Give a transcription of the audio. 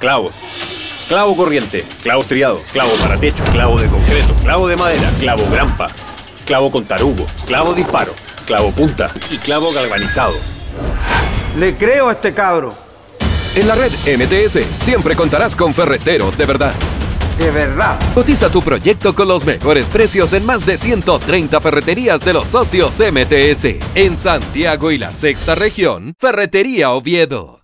clavos. Clavo corriente, clavo estriado, clavo para techo, clavo de concreto, clavo de madera, clavo grampa, clavo con tarugo, clavo disparo, clavo punta y clavo galvanizado. Le creo a este cabro. En la red MTS siempre contarás con ferreteros de verdad. De verdad. Cotiza tu proyecto con los mejores precios en más de 130 ferreterías de los socios MTS. En Santiago y la sexta región, Ferretería Oviedo.